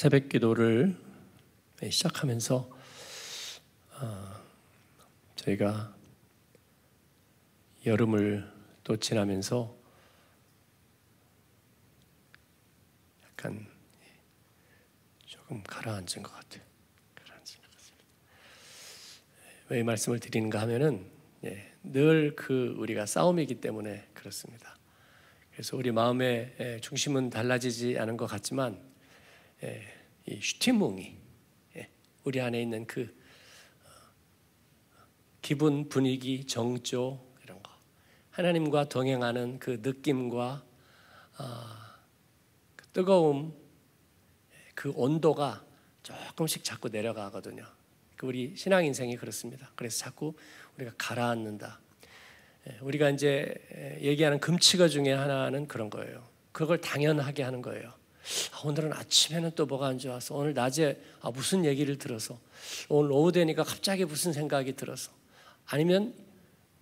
새벽 기도를 시작하면서 어, 저희가 여름을 또 지나면서 약간 조금 가라앉은 것 같아요. 가라앉은 것 같습니다. 왜이 말씀을 드리는가 하면은 예, 늘그 우리가 싸움이기 때문에 그렇습니다. 그래서 우리 마음의 중심은 달라지지 않은 것 같지만 예, 이 슈티몽이 예, 우리 안에 있는 그 어, 기분, 분위기, 정조 이런 거 하나님과 동행하는 그 느낌과 아, 그 뜨거움, 그 온도가 조금씩 자꾸 내려가거든요. 그 우리 신앙 인생이 그렇습니다. 그래서 자꾸 우리가 가라앉는다. 예, 우리가 이제 얘기하는 금치거 중에 하나는 그런 거예요. 그걸 당연하게 하는 거예요. 아, 오늘은 아침에는 또 뭐가 안 좋아서 오늘 낮에 아, 무슨 얘기를 들어서 오늘 오후 되니까 갑자기 무슨 생각이 들어서 아니면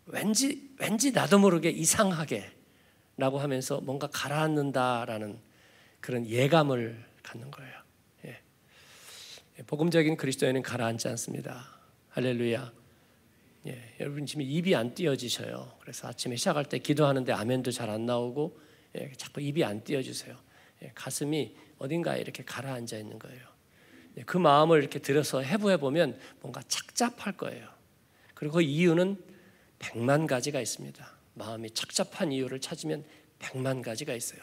왠지 왠지 나도 모르게 이상하게 라고 하면서 뭔가 가라앉는다라는 그런 예감을 갖는 거예요. 예. 예 복음적인 그리스도인은 가라앉지 않습니다. 할렐루야. 예, 여러분 지금 입이 안 띄어지셔요. 그래서 아침에 시작할 때 기도하는데 아멘도 잘 안 나오고 예, 자꾸 입이 안 띄어지세요. 예, 가슴이 어딘가에 이렇게 가라앉아 있는 거예요. 예, 그 마음을 이렇게 들여서 해부해 보면 뭔가 착잡할 거예요. 그리고 그 이유는 백만 가지가 있습니다. 마음이 착잡한 이유를 찾으면 백만 가지가 있어요.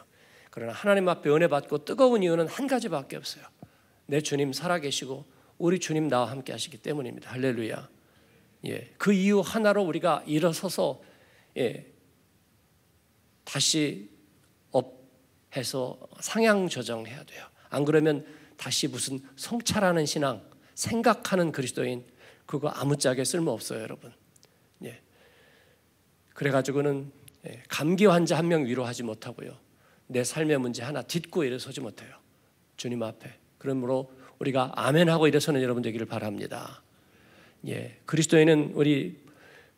그러나 하나님 앞에 은혜 받고 뜨거운 이유는 한 가지밖에 없어요. 내 주님 살아계시고 우리 주님 나와 함께 하시기 때문입니다. 할렐루야. 예, 그 이유 하나로 우리가 일어서서 예, 다시 해서 상향 조정해야 돼요. 안 그러면 다시 무슨 성찰하는 신앙, 생각하는 그리스도인 그거 아무짝에 쓸모 없어요, 여러분. 예. 그래가지고는 예, 감기 환자 한 명 위로하지 못하고요. 내 삶의 문제 하나 딛고 일어서지 못해요. 주님 앞에. 그러므로 우리가 아멘하고 일어서는 여러분 되기를 바랍니다. 예, 그리스도인은 우리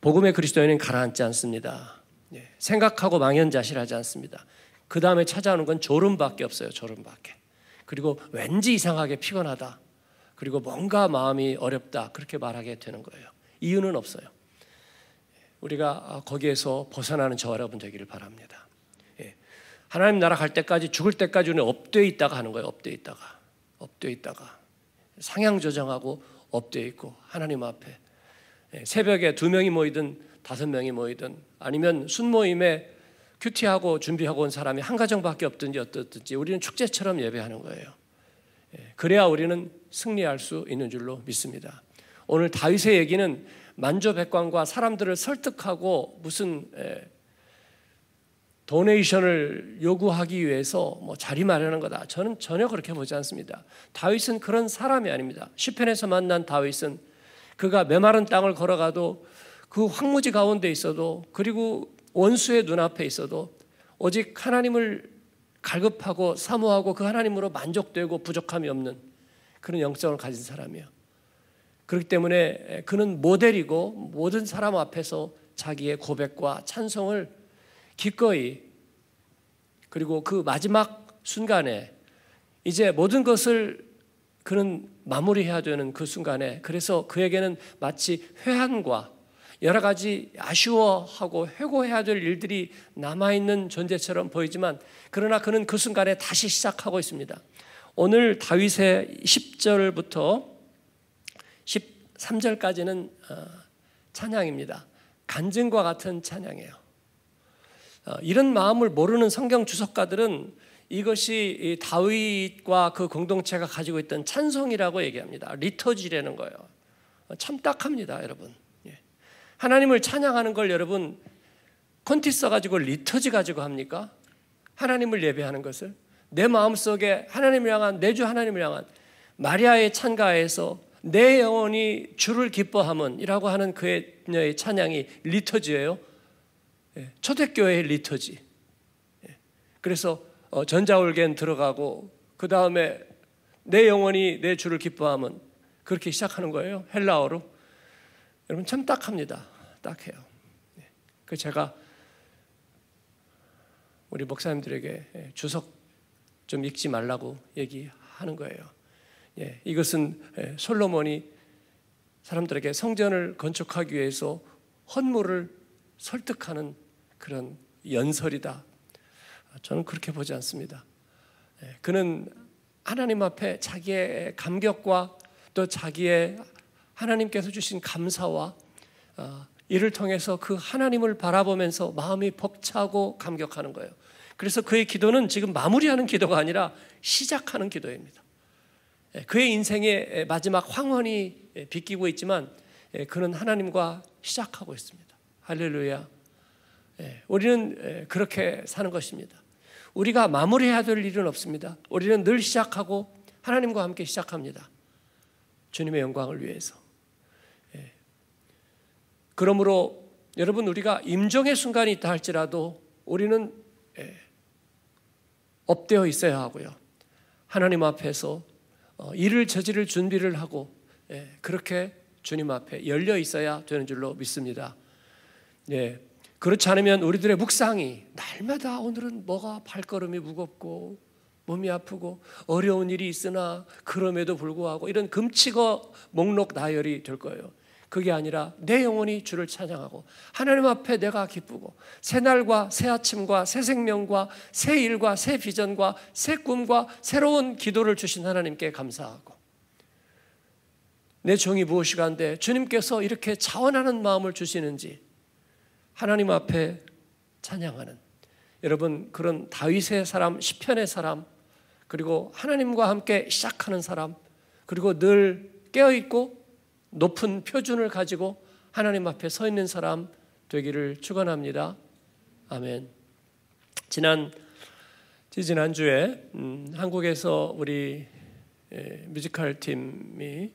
복음의 그리스도인은 가라앉지 않습니다. 예, 생각하고 망연자실하지 않습니다. 그 다음에 찾아오는 건 졸음밖에 없어요. 졸음밖에. 그리고 왠지 이상하게 피곤하다. 그리고 뭔가 마음이 어렵다. 그렇게 말하게 되는 거예요. 이유는 없어요. 우리가 거기에서 벗어나는 저 여러분 되기를 바랍니다. 예. 하나님 나라 갈 때까지 죽을 때까지 는 up돼 있다가 하는 거예요. up돼 있다가. up돼 있다가. 상향 조정하고 up돼 있고 하나님 앞에 예. 새벽에 두 명이 모이든 다섯 명이 모이든 아니면 순모임에 QT하고 준비하고 온 사람이 한 가정밖에 없든지 어떻든지 우리는 축제처럼 예배하는 거예요. 예, 그래야 우리는 승리할 수 있는 줄로 믿습니다. 오늘 다윗의 얘기는 만조백관과 사람들을 설득하고 무슨 예, 도네이션을 요구하기 위해서 뭐 자리 마련한 거다. 저는 전혀 그렇게 보지 않습니다. 다윗은 그런 사람이 아닙니다. 시편에서 만난 다윗은 그가 메마른 땅을 걸어가도 그 황무지 가운데 있어도 그리고 원수의 눈앞에 있어도 오직 하나님을 갈급하고 사모하고 그 하나님으로 만족되고 부족함이 없는 그런 영성을 가진 사람이에요. 그렇기 때문에 그는 모델이고 모든 사람 앞에서 자기의 고백과 찬송을 기꺼이 그리고 그 마지막 순간에 이제 모든 것을 그는 마무리해야 되는 그 순간에 그래서 그에게는 마치 회한과 여러 가지 아쉬워하고 회고해야 될 일들이 남아있는 존재처럼 보이지만 그러나 그는 그 순간에 다시 시작하고 있습니다. 오늘 다윗의 10절부터 13절까지는 어, 찬양입니다. 간증과 같은 찬양이에요. 어, 이런 마음을 모르는 성경 주석가들은 이것이 다윗과 그 공동체가 가지고 있던 찬송이라고 얘기합니다. 리터지라는 거예요. 어, 참 딱합니다, 여러분. 하나님을 찬양하는 걸 여러분 콘티 써가지고 리터지 가지고 합니까? 하나님을 예배하는 것을 내 마음속에 하나님을 향한 내 주 하나님을 향한 마리아의 찬가에서 내 영혼이 주를 기뻐함은이라고 하는 그의 찬양이 리터지예요. 예, 초대교회의 리터지. 예, 그래서 어, 전자올겐 들어가고 그 다음에 내 영혼이 내 주를 기뻐함은 그렇게 시작하는 거예요. 헬라어로. 여러분 참 딱합니다. 딱해요. 네. 그 제가 우리 목사님들에게 예, 주석 좀 읽지 말라고 얘기하는 거예요. 예, 이것은 예, 솔로몬이 사람들에게 성전을 건축하기 위해서 헌물을 설득하는 그런 연설이다. 저는 그렇게 보지 않습니다. 예, 그는 하나님 앞에 자기의 감격과 또 자기의 하나님께서 주신 감사와 어, 이를 통해서 그 하나님을 바라보면서 마음이 벅차고 감격하는 거예요. 그래서 그의 기도는 지금 마무리하는 기도가 아니라 시작하는 기도입니다. 예, 그의 인생의 마지막 황혼이 비끼고 있지만 예, 그는 하나님과 시작하고 있습니다. 할렐루야. 예, 우리는 그렇게 사는 것입니다. 우리가 마무리해야 될 일은 없습니다. 우리는 늘 시작하고 하나님과 함께 시작합니다. 주님의 영광을 위해서. 그러므로 여러분 우리가 임종의 순간이 있다 할지라도 우리는 업되어 있어야 하고요. 하나님 앞에서 어, 일을 저지를 준비를 하고 예, 그렇게 주님 앞에 열려 있어야 되는 줄로 믿습니다. 예, 그렇지 않으면 우리들의 묵상이 날마다 오늘은 뭐가 발걸음이 무겁고 몸이 아프고 어려운 일이 있으나 그럼에도 불구하고 이런 금치거 목록 나열이 될 거예요. 그게 아니라 내 영혼이 주를 찬양하고 하나님 앞에 내가 기쁘고 새 날과 새 아침과 새 생명과 새 일과 새 비전과 새 꿈과 새로운 기도를 주신 하나님께 감사하고 내 종이 무엇이간데 주님께서 이렇게 자원하는 마음을 주시는지 하나님 앞에 찬양하는 여러분 그런 다윗의 사람 시편의 사람 그리고 하나님과 함께 시작하는 사람 그리고 늘 깨어 있고 높은 표준을 가지고 하나님 앞에 서 있는 사람 되기를 축원합니다. 아멘. 지난 지난 주에 음, 한국에서 우리 에, 뮤지컬 팀이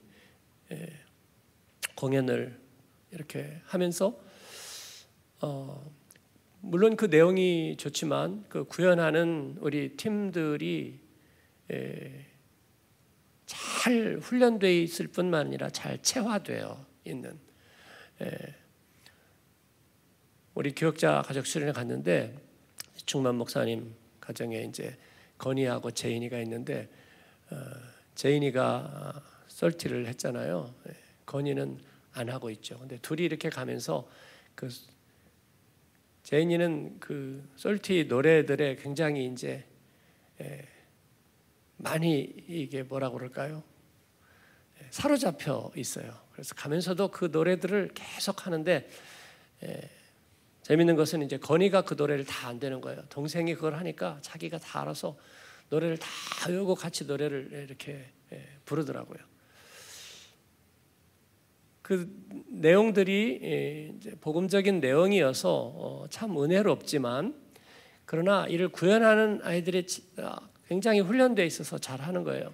에, 공연을 이렇게 하면서 어, 물론 그 내용이 좋지만 그 구현하는 우리 팀들이 에, 잘 훈련되어 있을 뿐만 아니라 잘 체화되어 있는 예. 우리 교역자 가족 수련회 갔는데 중만 목사님 가정에 이제 건이하고 제인이가 있는데 어, 제인이가 썰티를 했잖아요. 예. 건이는 안 하고 있죠. 근데 둘이 이렇게 가면서 그 제인이는 그 썰티 노래들에 굉장히 이제 예, 많이 이게 뭐라고 그럴까요? 예, 사로잡혀 있어요. 그래서 가면서도 그 노래들을 계속 하는데 예, 재밌는 것은 이제 건이가 그 노래를 다 안 되는 거예요. 동생이 그걸 하니까 자기가 다 알아서 노래를 다 외우고 같이 노래를 이렇게 예, 부르더라고요. 그 내용들이 예, 복음적인 내용이어서 어, 참 은혜롭지만 그러나 이를 구현하는 아이들의 아, 굉장히 훈련되어 있어서 잘하는 거예요.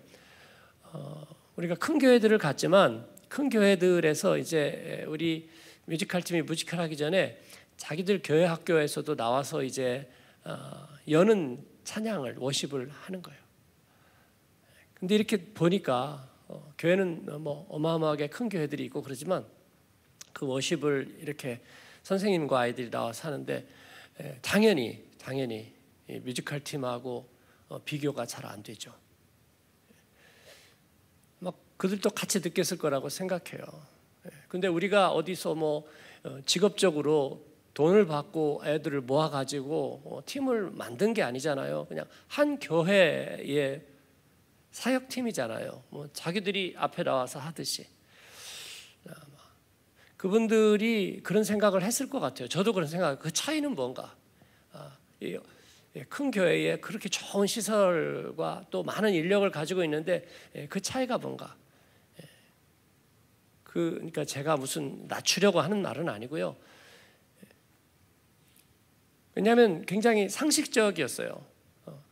어, 우리가 큰 교회들을 갔지만 큰 교회들에서 이제 우리 뮤지컬 팀이 뮤지컬 하기 전에 자기들 교회 학교에서도 나와서 이제 어, 여는 찬양을 worship을 하는 거예요. 근데 이렇게 보니까 어, 교회는 뭐 어마어마하게 큰 교회들이 있고 그러지만 그 worship을 이렇게 선생님과 아이들이 나와서 하는데 에, 당연히 당연히 뮤지컬 팀하고 어, 비교가 잘 안 되죠. 막 그들도 같이 느꼈을 거라고 생각해요. 예, 근데 우리가 어디서 뭐 어, 직업적으로 돈을 받고 애들을 모아 가지고 어, 팀을 만든 게 아니잖아요. 그냥 한 교회의 사역 팀이잖아요. 뭐 자기들이 앞에 나와서 하듯이 그분들이 그런 생각을 했을 것 같아요. 저도 그런 생각. 그 차이는 뭔가? 아, 예, 큰 교회에 그렇게 좋은 시설과 또 많은 인력을 가지고 있는데 예, 그 차이가 뭔가? 예. 그 그러니까 제가 무슨 낮추려고 하는 말은 아니고요. 왜냐하면 굉장히 상식적이었어요. 어,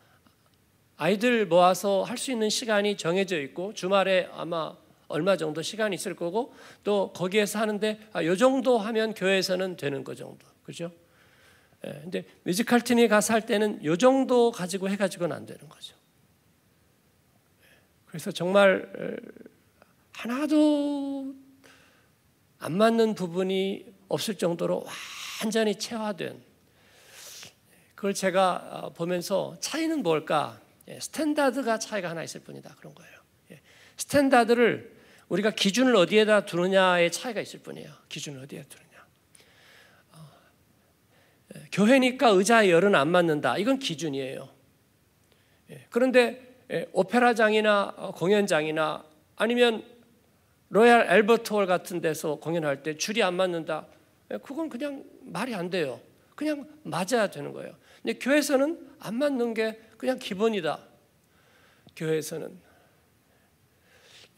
아이들 모아서 할 수 있는 시간이 정해져 있고 주말에 아마 얼마 정도 시간이 있을 거고 또 거기에서 하는데 아, 요 정도 하면 교회에서는 되는 거 정도, 그죠? 예, 근데 뮤지컬 팀이 가서 할 때는 요 정도 가지고 해가지고는 안 되는 거죠. 그래서 정말 하나도 안 맞는 부분이 없을 정도로 완전히 체화된 그걸 제가 어, 보면서 차이는 뭘까? 예, standard가 차이가 하나 있을 뿐이다 그런 거예요. 예, standard를 우리가 기준을 어디에다 두느냐의 차이가 있을 뿐이에요. 기준을 어디에 두느냐. 어, 예, 교회니까 의자 열은 안 맞는다. 이건 기준이에요. 예, 그런데 예, 오페라장이나 어, 공연장이나 아니면 로얄 엘버트 홀 같은 데서 공연할 때 줄이 안 맞는다. 그건 그냥 말이 안 돼요. 그냥 맞아야 되는 거예요. 근데 교회에서는 안 맞는 게 그냥 기본이다. 교회에서는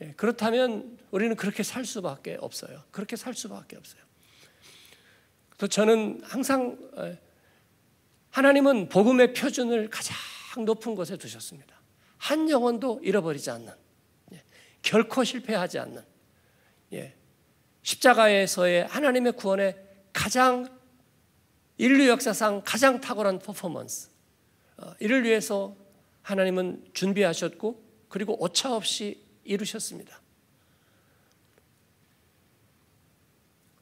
예, 그렇다면 우리는 그렇게 살 수밖에 없어요. 그렇게 살 수밖에 없어요. 또 저는 항상 하나님은 복음의 표준을 가장 높은 곳에 두셨습니다. 한 영혼도 잃어버리지 않는, 예, 결코 실패하지 않는, 예, 십자가에서의 하나님의 구원의 가장 인류 역사상 가장 탁월한 퍼포먼스. 어, 이를 위해서 하나님은 준비하셨고 그리고 오차 없이 이루셨습니다.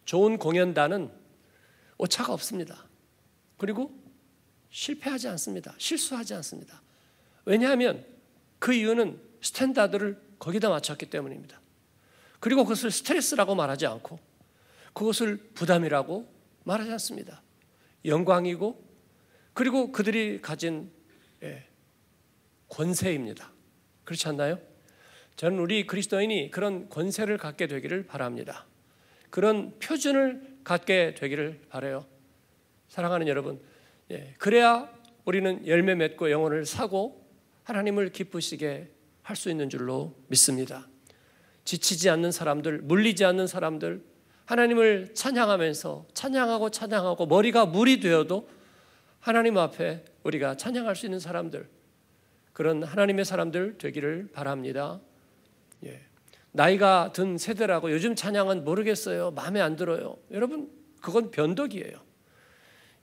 좋은 공연단은 오차가 없습니다. 그리고 실패하지 않습니다. 실수하지 않습니다. 왜냐하면 그 이유는 standard를 거기다 맞췄기 때문입니다. 그리고 그것을 스트레스라고 말하지 않고 그것을 부담이라고 말하지 않습니다. 영광이고 그리고 그들이 가진 예, 권세입니다. 그렇지 않나요? 저는 우리 그리스도인이 그런 권세를 갖게 되기를 바랍니다. 그런 표준을 갖게 되기를 바래요. 사랑하는 여러분, 예, 그래야 우리는 열매 맺고 영혼을 사고 하나님을 기쁘시게 할 수 있는 줄로 믿습니다. 지치지 않는 사람들, 물리지 않는 사람들, 하나님을 찬양하면서 찬양하고 찬양하고 머리가 물이 되어도 하나님 앞에 우리가 찬양할 수 있는 사람들, 그런 하나님의 사람들 되기를 바랍니다. 예. 나이가 든 세대라고 요즘 찬양은 모르겠어요. 마음에 안 들어요. 여러분, 그건 변덕이에요.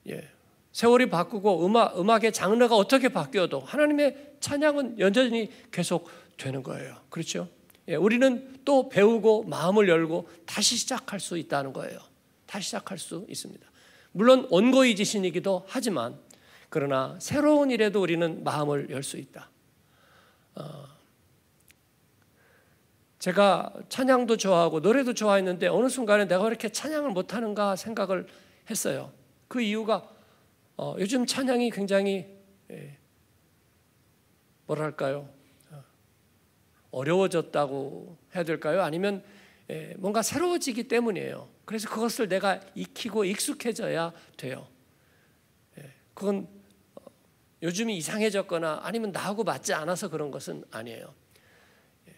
예. 세월이 바꾸고 음악, 음악의 장르가 어떻게 바뀌어도 하나님의 찬양은 여전히 계속 되는 거예요. 그렇죠? 예, 우리는 또 배우고 마음을 열고 다시 시작할 수 있다는 거예요. 다시 시작할 수 있습니다. 물론 온고의 지신이기도 하지만 그러나 새로운 일에도 우리는 마음을 열 수 있다. 어, 제가 찬양도 좋아하고 노래도 좋아했는데 어느 순간에 내가 왜 이렇게 찬양을 못하는가 생각을 했어요. 그 이유가 어, 요즘 찬양이 굉장히 예, 뭐랄까요? 어려워졌다고 해야 될까요? 아니면 예, 뭔가 새로워지기 때문이에요. 그래서 그것을 내가 익히고 익숙해져야 돼요. 예, 그건 어, 요즘이 이상해졌거나 아니면 나하고 맞지 않아서 그런 것은 아니에요. 예,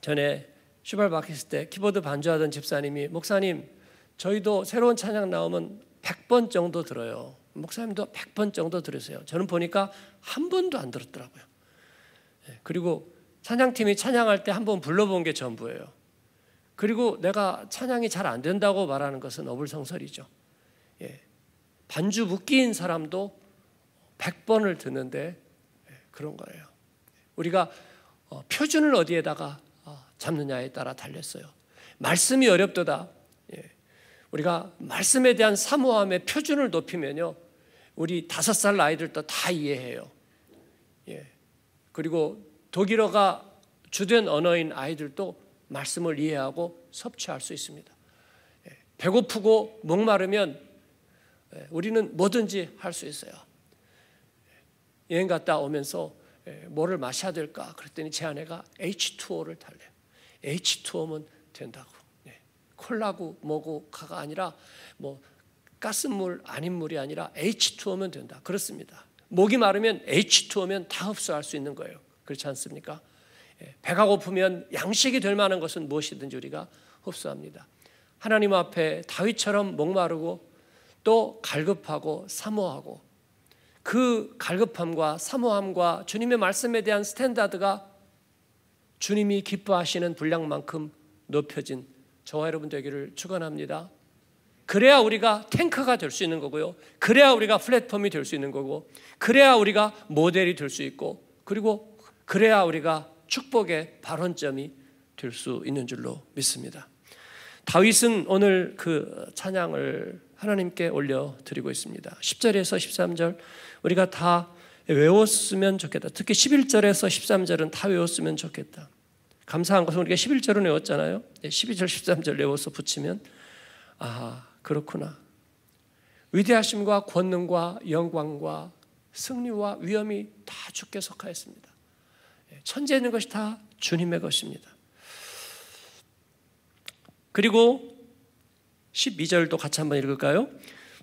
전에 슈발 박혔을 때 키보드 반주하던 집사님이 목사님 저희도 새로운 찬양 나오면 100번 정도 들어요. 목사님도 100번 정도 들으세요. 저는 보니까 한 번도 안 들었더라고요. 그리고 찬양팀이 찬양할 때 한번 불러본 게 전부예요. 그리고 내가 찬양이 잘 안 된다고 말하는 것은 어불성설이죠. 예. 반주 묶인 사람도 100번을 듣는데 예, 그런 거예요. 우리가 어, 표준을 어디에다가 어, 잡느냐에 따라 달렸어요. 말씀이 어렵도다. 예. 우리가 말씀에 대한 사모함의 표준을 높이면요. 우리 다섯 살 아이들도 다 이해해요. 그리고 독일어가 주된 언어인 아이들도 말씀을 이해하고 섭취할 수 있습니다. 예, 배고프고 목마르면 예, 우리는 뭐든지 할 수 있어요. 예, 여행 갔다 오면서 뭐를 마셔야 될까? 그랬더니 제 아내가 H2O를 달래요. H2O면 된다고. 콜라고 뭐고가 아니라 뭐 가스물 아닌 물이 아니라 H2O면 된다. 그렇습니다. 목이 마르면 H2O면 다 흡수할 수 있는 거예요. 그렇지 않습니까? 예, 배가 고프면 양식이 될 만한 것은 무엇이든지 우리가 흡수합니다. 하나님 앞에 다윗처럼 목마르고 또 갈급하고 사모하고 그 갈급함과 사모함과 주님의 말씀에 대한 standard가 주님이 기뻐하시는 분량만큼 높여진 저와 여러분 되기를 축원합니다. 그래야 우리가 탱크가 될 수 있는 거고요. 그래야 우리가 플랫폼이 될 수 있는 거고, 그래야 우리가 모델이 될 수 있고, 그리고 그래야 우리가 축복의 발원점이 될 수 있는 줄로 믿습니다. 다윗은 오늘 그 찬양을 하나님께 올려 드리고 있습니다. 10절에서 13절 우리가 다 외웠으면 좋겠다. 특히 11절에서 13절은 다 외웠으면 좋겠다. 감사한 것은 우리가 11절을 외웠잖아요. 12절, 13절 외워서 붙이면 아 그렇구나. 위대하심과 권능과 영광과 승리와 위엄이 다 주께 속하였습니다. 예, 천지에 있는 것이 다 주님의 것입니다. 그리고 12절도 같이 한번 읽을까요?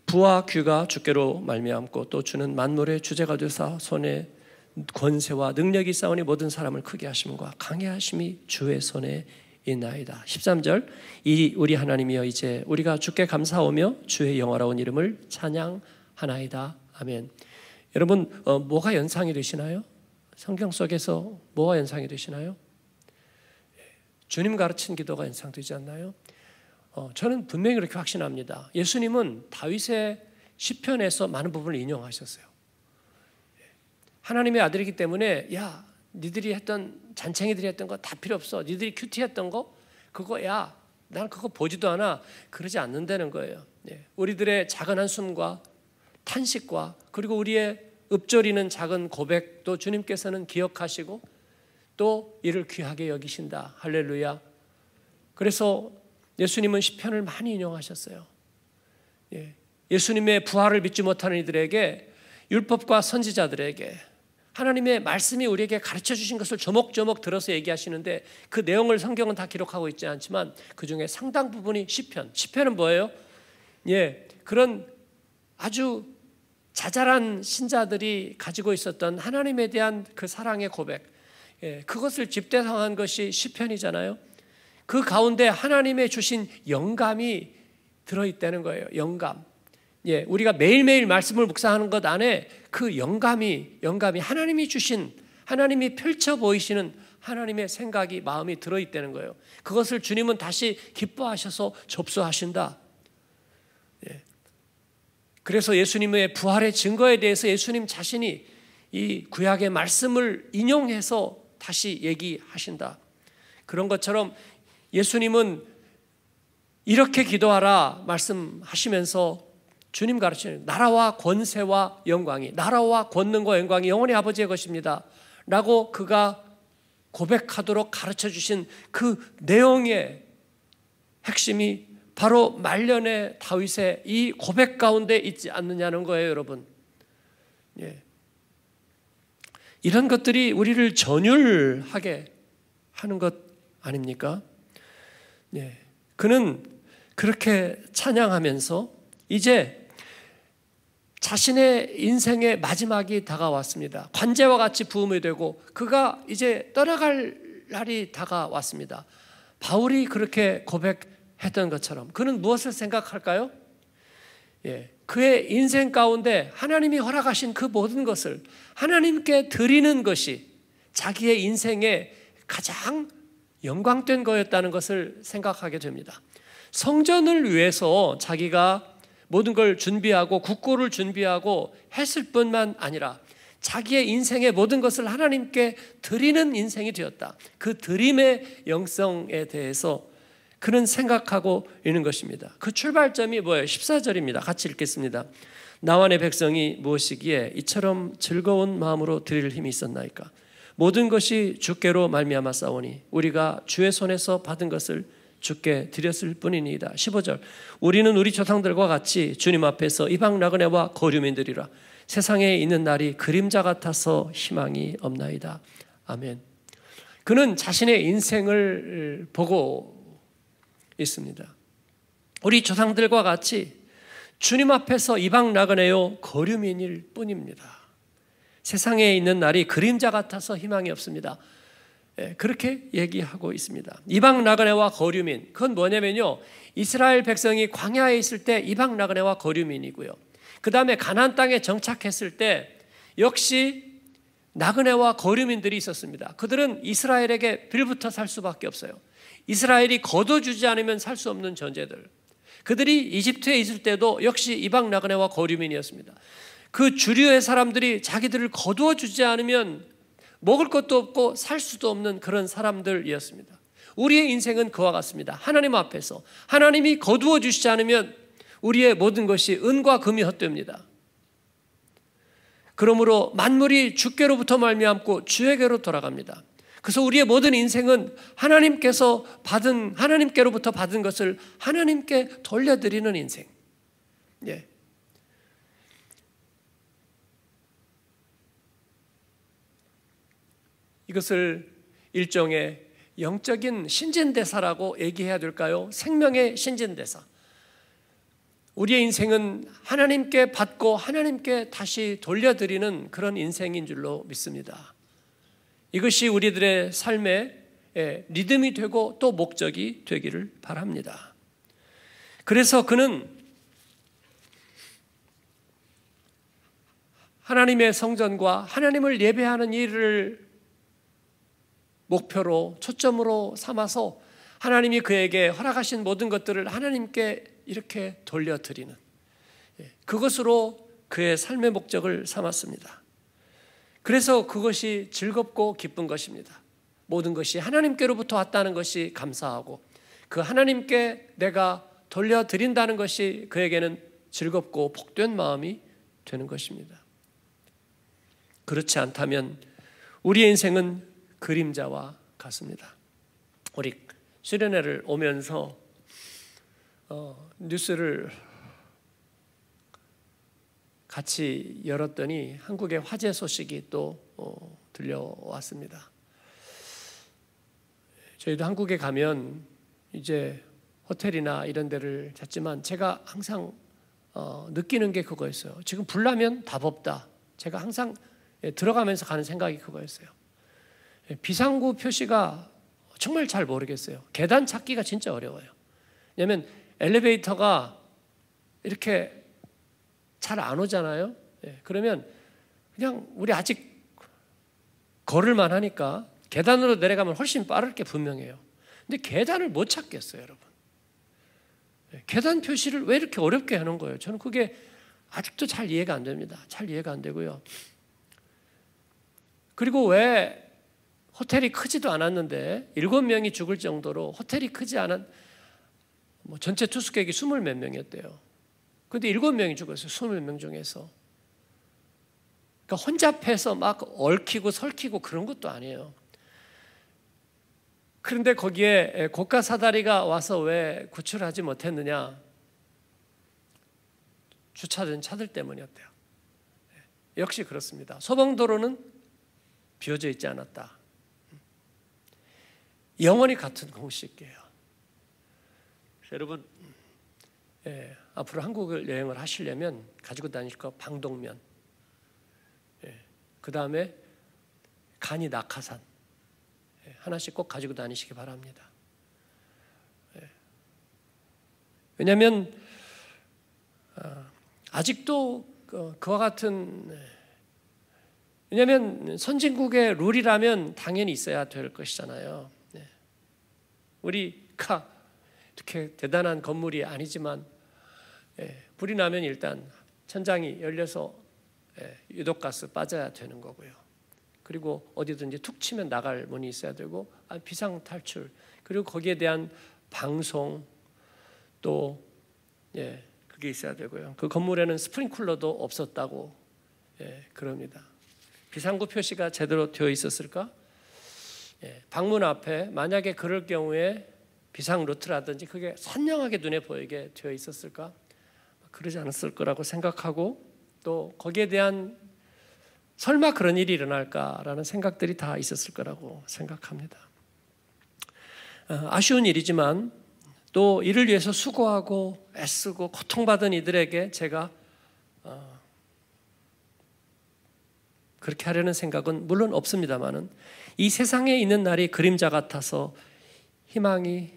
부와 귀가 주께로 말미암고 또 주는 만물의 주제가 되사 손에 권세와 능력이 싸우니 모든 사람을 크게 하심과 강해 하심이 주의 손에 있나이다. 13절 이 우리 하나님이여 이제 우리가 주께 감사하며 주의 영화로운 이름을 찬양하나이다. 아멘. 여러분 어, 뭐가 연상이 되시나요? 성경 속에서 뭐가 연상이 되시나요? 주님 가르친 기도가 연상되지 않나요? 어, 저는 분명히 그렇게 확신합니다. 예수님은 다윗의 시편에서 많은 부분을 인용하셨어요. 하나님의 아들이기 때문에 야 니들이 했던 잔챙이들이 했던 거 다 필요 없어. 니들이 큐티했던 거 그거 야 나는 그거 보지도 않아. 그러지 않는다는 거예요. 예. 우리들의 작은 한숨과 탄식과 그리고 우리의 읊조리는 작은 고백도 주님께서는 기억하시고 또 이를 귀하게 여기신다. 할렐루야. 그래서 예수님은 시편을 많이 인용하셨어요. 예. 예수님의 부활을 믿지 못하는 이들에게 율법과 선지자들에게 하나님의 말씀이 우리에게 가르쳐 주신 것을 조목조목 들어서 얘기하시는데 그 내용을 성경은 다 기록하고 있지 않지만 그 중에 상당 부분이 시편. 시편은 뭐예요? 예, 그런 아주 자잘한 신자들이 가지고 있었던 하나님에 대한 그 사랑의 고백, 예, 그것을 집대성한 것이 시편이잖아요. 그 가운데 하나님의 주신 영감이 들어있다는 거예요. 영감. 예, 우리가 매일매일 말씀을 묵상하는 것 안에 그 영감이 영감이 하나님이 주신 하나님이 펼쳐 보이시는 하나님의 생각이 마음이 들어 있다는 거예요. 그것을 주님은 다시 기뻐하셔서 접수하신다. 예. 그래서 예수님의 부활의 증거에 대해서 예수님 자신이 이 구약의 말씀을 인용해서 다시 얘기하신다. 그런 것처럼 예수님은 이렇게 기도하라 말씀하시면서 주님 가르치는 나라와 권세와 영광이 나라와 권능과 영광이 영원히 아버지의 것입니다. 라고 그가 고백하도록 가르쳐 주신 그 내용의 핵심이 바로 말년의 다윗의 이 고백 가운데 있지 않느냐는 거예요, 여러분. 예. 이런 것들이 우리를 전율하게 하는 것 아닙니까? 예. 그는 그렇게 찬양하면서 이제 자신의 인생의 마지막이 다가왔습니다. 관제와 같이 부음이 되고 그가 이제 떠나갈 날이 다가왔습니다. 바울이 그렇게 고백 했던 것처럼 그는 무엇을 생각할까요? 예, 그의 인생 가운데 하나님이 허락하신 그 모든 것을 하나님께 드리는 것이 자기의 인생의 가장 영광된 거였다는 것을 생각하게 됩니다. 성전을 위해서 자기가 모든 걸 준비하고 국고를 준비하고 했을 뿐만 아니라 자기의 인생의 모든 것을 하나님께 드리는 인생이 되었다. 그 드림의 영성에 대해서 그는 생각하고 있는 것입니다. 그 출발점이 뭐예요? 14절입니다. 같이 읽겠습니다. 나와 내 백성이 무엇이기에 이처럼 즐거운 마음으로 드릴 힘이 있었나이까? 모든 것이 주께로 말미암아 싸우니 우리가 주의 손에서 받은 것을 주께 드렸을 뿐이니이다. 15절. 우리는 우리 조상들과 같이 주님 앞에서 이방 나그네와 거류민들이라 세상에 있는 날이 그림자 같아서 희망이 없나이다. 아멘. 그는 자신의 인생을 보고 있습니다. 우리 조상들과 같이 주님 앞에서 이방 나그네요 거류민일 뿐입니다. 세상에 있는 날이 그림자 같아서 희망이 없습니다. 예, 그렇게 얘기하고 있습니다. 이방 나그네와 거류민 그건 뭐냐면요. 이스라엘 백성이 광야에 있을 때 이방 나그네와 거류민이고요. 그 다음에 가나안 땅에 정착했을 때 역시 나그네와 거류민들이 있었습니다. 그들은 이스라엘에게 빌붙어 살 수밖에 없어요. 이스라엘이 거둬주지 않으면 살 수 없는 존재들. 그들이 이집트에 있을 때도 역시 이방 나그네와 거류민이었습니다. 그 주류의 사람들이 자기들을 거두어 주지 않으면 먹을 것도 없고 살 수도 없는 그런 사람들이었습니다. 우리의 인생은 그와 같습니다. 하나님 앞에서 하나님이 거두어 주시지 않으면 우리의 모든 것이 은과 금이 헛됩니다. 그러므로 만물이 주께로부터 말미암고 주에게로 돌아갑니다. 그래서 우리의 모든 인생은 하나님께서 받은 하나님께로부터 받은 것을 하나님께 돌려드리는 인생. 예. 이것을 일종의 영적인 신진대사라고 얘기해야 될까요? 생명의 신진대사. 우리의 인생은 하나님께 받고 하나님께 다시 돌려드리는 그런 인생인 줄로 믿습니다. 이것이 우리들의 삶의 리듬이 되고 또 목적이 되기를 바랍니다. 그래서 그는 하나님의 성전과 하나님을 예배하는 일을 목표로 초점으로 삼아서 하나님이 그에게 허락하신 모든 것들을 하나님께 이렇게 돌려드리는 예, 그것으로 그의 삶의 목적을 삼았습니다. 그래서 그것이 즐겁고 기쁜 것입니다. 모든 것이 하나님께로부터 왔다는 것이 감사하고 그 하나님께 내가 돌려드린다는 것이 그에게는 즐겁고 복된 마음이 되는 것입니다. 그렇지 않다면 우리의 인생은 그림자와 같습니다. 우리 수련회를 오면서 어, 뉴스를 같이 열었더니 한국의 화재 소식이 또 어, 들려왔습니다. 저희도 한국에 가면 이제 호텔이나 이런 데를 찾지만 제가 항상 어, 느끼는 게 그거였어요. 지금 불나면 답 없다. 제가 항상 예, 들어가면서 가는 생각이 그거였어요. 예, 비상구 표시가 정말 잘 모르겠어요. 계단 찾기가 진짜 어려워요. 왜냐하면 엘리베이터가 이렇게 잘 안 오잖아요. 예, 그러면 그냥 우리 아직 걸을만 하니까 계단으로 내려가면 훨씬 빠를 게 분명해요. 근데 계단을 못 찾겠어요, 여러분. 예, 계단 표시를 왜 이렇게 어렵게 하는 거예요? 저는 그게 아직도 잘 이해가 안 됩니다. 잘 이해가 안 되고요. 그리고 왜 호텔이 크지도 않았는데 일곱 명이 죽을 정도로 호텔이 크지 않은 뭐 전체 투숙객이 스물 몇 명이었대요. 근데 일곱 명이 죽었어요. 스물 명 중에서. 그러니까 혼잡해서 막 얽히고 설키고 그런 것도 아니에요. 그런데 거기에 고가 사다리가 와서 왜 구출하지 못했느냐? 주차된 차들 때문이었대요. 역시 그렇습니다. 소방도로는 비워져 있지 않았다. 영원히 같은 공식이에요. 여러분 예, 앞으로 한국을 여행을 하시려면 가지고 다니실 거 방독면, 예, 그 다음에 간이 낙하산 예, 하나씩 꼭 가지고 다니시기 바랍니다. 예. 왜냐하면 어, 아직도 그, 그와 같은 예, 왜냐하면 선진국의 룰이라면 당연히 있어야 될 것이잖아요. 우리가 이렇게 대단한 건물이 아니지만 예, 불이 나면 일단 천장이 열려서 예, 유독가스 빠져야 되는 거고요. 그리고 어디든지 툭 치면 나갈 문이 있어야 되고 아, 비상 탈출 그리고 거기에 대한 방송 또 예, 그게 있어야 되고요. 그 건물에는 스프링쿨러도 없었다고 예, 그럽니다. 비상구 표시가 제대로 되어 있었을까? 예, 방문 앞에 만약에 그럴 경우에 비상 루트라든지 그게 선명하게 눈에 보이게 되어 있었을까? 그러지 않았을 거라고 생각하고 또 거기에 대한 설마 그런 일이 일어날까라는 생각들이 다 있었을 거라고 생각합니다. 어, 아쉬운 일이지만 또 이를 위해서 수고하고 애쓰고 고통받은 이들에게 제가 어, 그렇게 하려는 생각은 물론 없습니다만은 이 세상에 있는 날이 그림자 같아서 희망이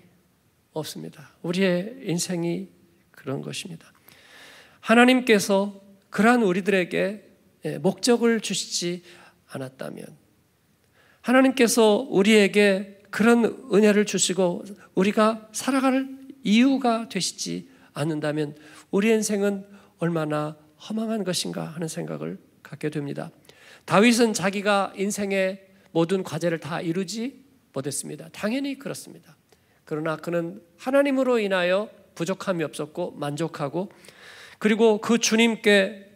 없습니다. 우리의 인생이 그런 것입니다. 하나님께서 그러한 우리들에게 예, 목적을 주시지 않았다면 하나님께서 우리에게 그런 은혜를 주시고 우리가 살아갈 이유가 되시지 않는다면 우리 인생은 얼마나 허망한 것인가 하는 생각을 갖게 됩니다. 다윗은 자기가 인생의 모든 과제를 다 이루지 못했습니다. 당연히 그렇습니다. 그러나 그는 하나님으로 인하여 부족함이 없었고 만족하고 그리고 그 주님께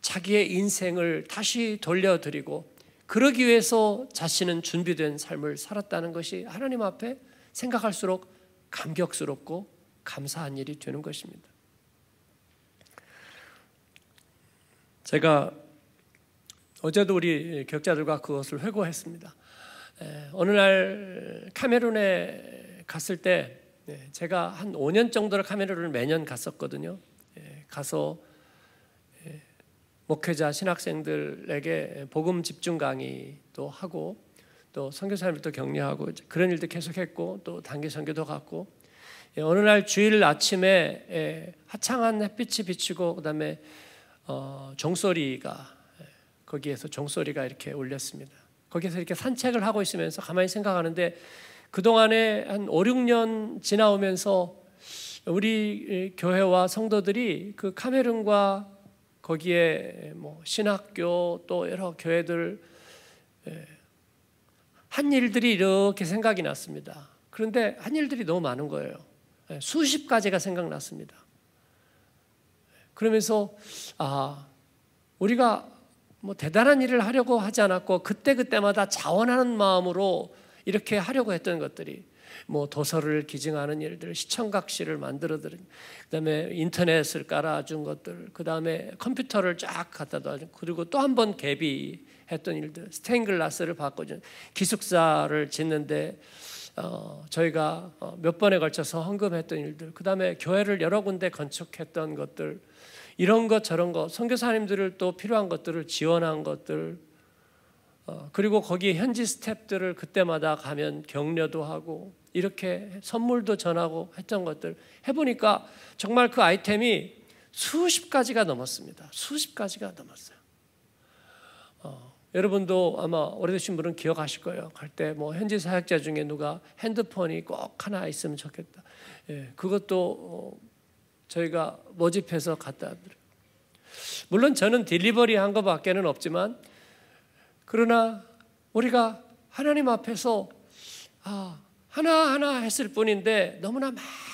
자기의 인생을 다시 돌려드리고 그러기 위해서 자신은 준비된 삶을 살았다는 것이 하나님 앞에 생각할수록 감격스럽고 감사한 일이 되는 것입니다. 제가 어제도 우리 격자들과 그것을 회고했습니다. 어느 날 카메룬에 갔을 때 제가 한 5년 정도를 카메룬을 매년 갔었거든요. 가서 목회자 신학생들에게 복음 집중 강의도 하고 또 선교사님들도 격려하고 그런 일도 계속했고 또 단기 선교도 갔고 어느 날 주일 아침에 화창한 햇빛이 비치고 그다음에 어, 종소리가 거기에서 종소리가 이렇게 울렸습니다. 거기서 이렇게 산책을 하고 있으면서 가만히 생각하는데 그 동안에 한 5, 6년 지나오면서 우리 교회와 성도들이 그 카메룬과 거기에 뭐 신학교 또 여러 교회들 한 일들이 이렇게 생각이 났습니다. 그런데 한 일들이 너무 많은 거예요. 수십 가지가 생각났습니다. 그러면서 아 우리가 뭐 대단한 일을 하려고 하지 않았고 그때 그때마다 자원하는 마음으로 이렇게 하려고 했던 것들이 뭐 도서를 기증하는 일들, 시청각실을 만들어 드린, 그다음에 인터넷을 깔아준 것들, 그다음에 컴퓨터를 쫙 갖다 놔 그리고 또 한 번 개비했던 일들, 스테인글라스를 바꿔준 기숙사를 짓는데 어, 저희가 어, 몇 번에 걸쳐서 헌금했던 일들, 그다음에 교회를 여러 군데 건축했던 것들, 이런 것 저런 것, 선교사님들을 또 필요한 것들을 지원한 것들, 어, 그리고 거기 현지 스탭들을 그때마다 가면 격려도 하고 이렇게 선물도 전하고 했던 것들 해보니까 정말 그 아이템이 수십 가지가 넘었습니다. 수십 가지가 넘었어요. 어, 여러분도 아마 오래되신 분은 기억하실 거예요. 갈 때 뭐 현지 사역자 중에 누가 핸드폰이 꼭 하나 있으면 좋겠다. 예, 그것도 어, 저희가 모집해서 갖다 드려요. 물론 저는 딜리버리 한 것밖에는 없지만 그러나 우리가 하나님 앞에서 아, 하나하나 했을 뿐인데 너무나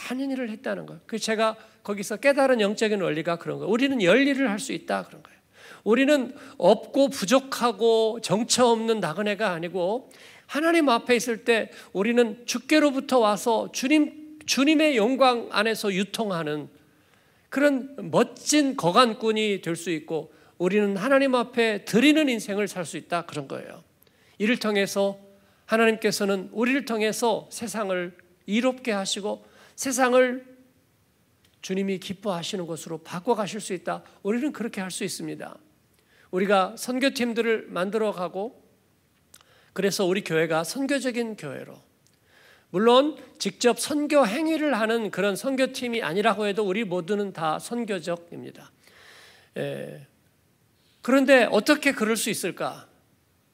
많은 일을 했다는 거예요. 그 제가 거기서 깨달은 영적인 원리가 그런 거예요. 우리는 열 일을 할 수 있다 그런 거예요. 우리는 없고 부족하고 정처 없는 나그네가 아니고 하나님 앞에 있을 때 우리는 주께로부터 와서 주님 주님의 영광 안에서 유통하는 그런 멋진 거간꾼이 될 수 있고 우리는 하나님 앞에 드리는 인생을 살 수 있다 그런 거예요. 이를 통해서 하나님께서는 우리를 통해서 세상을 이롭게 하시고 세상을 주님이 기뻐하시는 것으로 바꿔 가실 수 있다. 우리는 그렇게 할 수 있습니다. 우리가 선교팀들을 만들어 가고 그래서 우리 교회가 선교적인 교회로 물론 직접 선교 행위를 하는 그런 선교팀이 아니라고 해도 우리 모두는 다 선교적입니다. 예. 그런데 어떻게 그럴 수 있을까?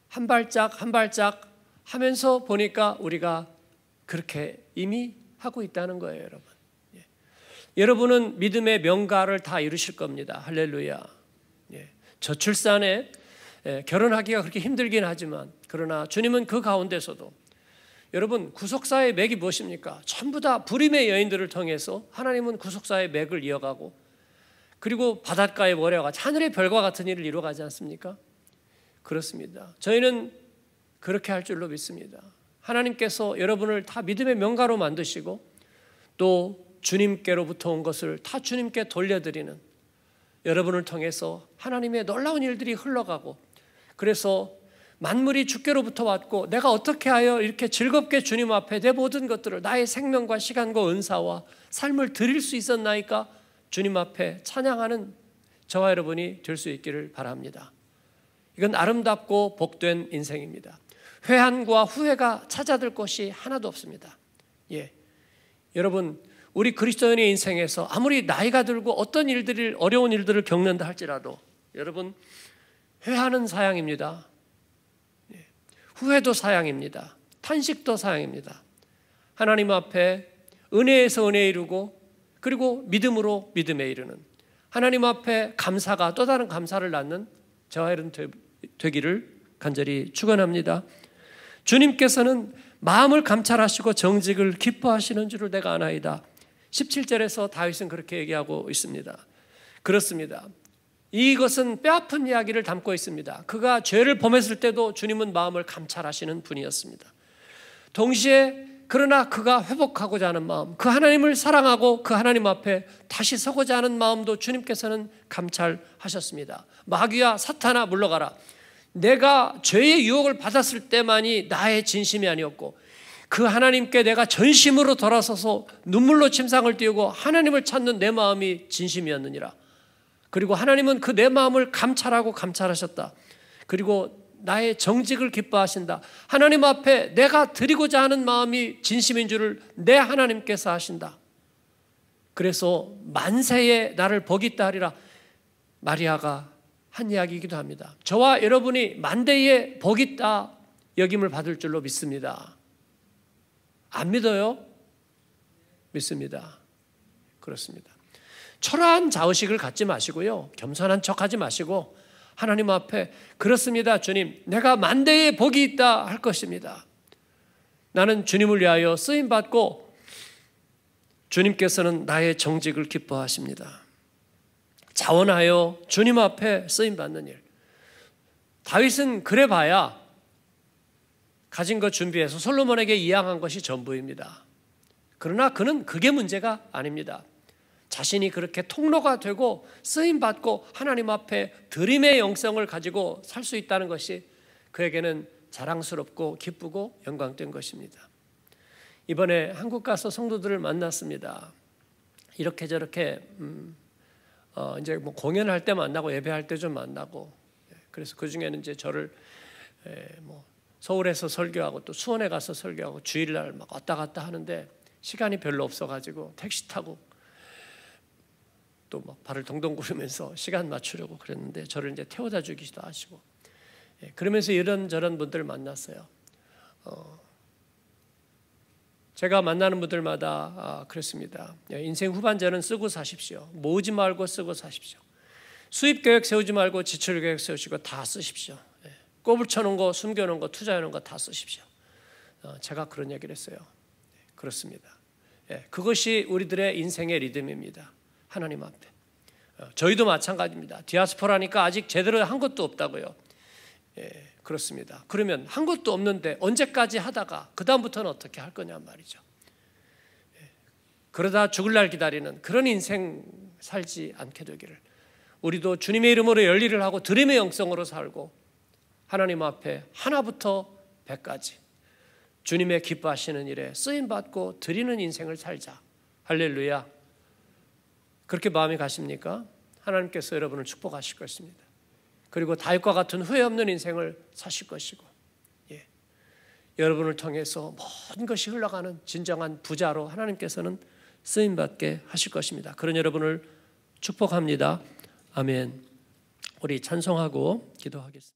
한 발짝 한 발짝 하면서 보니까 우리가 그렇게 이미 하고 있다는 거예요, 여러분. 예. 여러분은 믿음의 명가를 다 이루실 겁니다. 할렐루야. 예. 저출산에 예, 결혼하기가 그렇게 힘들긴 하지만 그러나 주님은 그 가운데서도 여러분 구속사의 맥이 무엇입니까? 전부 다 불임의 여인들을 통해서 하나님은 구속사의 맥을 이어가고 그리고 바닷가의 모래와 하늘의 별과 같은 일을 이루어가지 않습니까? 그렇습니다. 저희는 그렇게 할 줄로 믿습니다. 하나님께서 여러분을 다 믿음의 명가로 만드시고 또 주님께로부터 온 것을 다 주님께 돌려드리는 여러분을 통해서 하나님의 놀라운 일들이 흘러가고 그래서 만물이 주께로부터 왔고 내가 어떻게 하여 이렇게 즐겁게 주님 앞에 내 모든 것들을 나의 생명과 시간과 은사와 삶을 드릴 수 있었나이까 주님 앞에 찬양하는 저와 여러분이 될 수 있기를 바랍니다. 이건 아름답고 복된 인생입니다. 회한과 후회가 찾아들 것이 하나도 없습니다. 예. 여러분, 우리 그리스도인의 인생에서 아무리 나이가 들고 어떤 일들을 어려운 일들을 겪는다 할지라도 여러분 회하는 사양입니다. 예. 후회도 사양입니다. 탄식도 사양입니다. 하나님 앞에 은혜에서 은혜 이루고 그리고 믿음으로 믿음에 이르는 하나님 앞에 감사가 또 다른 감사를 낳는 여러분 되기를 간절히 축원합니다. 주님께서는 마음을 감찰하시고 정직을 기뻐하시는 줄을 내가 아나이다. 17절에서 다윗은 그렇게 얘기하고 있습니다. 그렇습니다. 이것은 뼈아픈 이야기를 담고 있습니다. 그가 죄를 범했을 때도 주님은 마음을 감찰하시는 분이었습니다. 동시에 그러나 그가 회복하고자 하는 마음, 그 하나님을 사랑하고 그 하나님 앞에 다시 서고자 하는 마음도 주님께서는 감찰하셨습니다. 마귀야 사탄아 물러가라. 내가 죄의 유혹을 받았을 때만이 나의 진심이 아니었고 그 하나님께 내가 전심으로 돌아서서 눈물로 침상을 띄우고 하나님을 찾는 내 마음이 진심이었느니라. 그리고 하나님은 그 내 마음을 감찰하고 감찰하셨다. 그리고 나의 정직을 기뻐하신다. 하나님 앞에 내가 드리고자 하는 마음이 진심인 줄을 내 하나님께서 하신다. 그래서 만세에 나를 복이 있다 하리라. 마리아가 한 이야기이기도 합니다. 저와 여러분이 만대에 복이 있다 여김을 받을 줄로 믿습니다. 안 믿어요? 믿습니다. 그렇습니다. 초라한 자의식을 갖지 마시고요. 겸손한 척 하지 마시고 하나님 앞에 그렇습니다. 주님, 내가 만대의 복이 있다 할 것입니다. 나는 주님을 위하여 쓰임 받고 주님께서는 나의 정직을 기뻐하십니다. 자원하여 주님 앞에 쓰임 받는 일. 다윗은 그래 봐야 가진 것 준비해서 솔로몬에게 이양한 것이 전부입니다. 그러나 그는 그게 문제가 아닙니다. 자신이 그렇게 통로가 되고 쓰임 받고 하나님 앞에 드림의 영성을 가지고 살 수 있다는 것이 그에게는 자랑스럽고 기쁘고 영광된 것입니다. 이번에 한국 가서 성도들을 만났습니다. 이렇게 저렇게 음, 어, 이제 뭐 공연할 때 만나고 예배할 때 좀 만나고 그래서 그 중에는 이제 저를 에, 뭐 서울에서 설교하고 또 수원에 가서 설교하고 주일날 막 왔다 갔다 하는데 시간이 별로 없어가지고 택시 타고 또 막 발을 동동 구르면서 시간 맞추려고 그랬는데 저를 이제 태워다 주기도 하시고 예, 그러면서 이런 저런 분들 만났어요. 어, 제가 만나는 분들마다 아, 그렇습니다. 예, 인생 후반전은 쓰고 사십시오. 모으지 말고 쓰고 사십시오. 수입 계획 세우지 말고 지출 계획 세우시고 다 쓰십시오. 예, 꼽을 쳐놓은 거, 숨겨놓은 거, 투자해놓은 거 다 쓰십시오. 어, 제가 그런 얘기를 했어요. 그렇습니다. 그것이 우리들의 인생의 리듬입니다. 하나님 앞에. 어, 저희도 마찬가지입니다. 디아스포라니까 아직 제대로 한 것도 없다고요. 예, 그렇습니다. 그러면 한 것도 없는데 언제까지 하다가 그 다음부터는 어떻게 할 거냐 말이죠. 예, 그러다 죽을 날 기다리는 그런 인생 살지 않게 되기를. 우리도 주님의 이름으로 열일을 하고 드림의 영성으로 살고 하나님 앞에 하나부터 백까지 주님의 기뻐하시는 일에 쓰임 받고 드리는 인생을 살자. 할렐루야. 그렇게 마음이 가십니까? 하나님께서 여러분을 축복하실 것입니다. 그리고 다윗과 같은 후회 없는 인생을 사실 것이고, 예. 여러분을 통해서 모든 것이 흘러가는 진정한 부자로 하나님께서는 쓰임 받게 하실 것입니다. 그런 여러분을 축복합니다. 아멘. 우리 찬송하고 기도하겠습니다.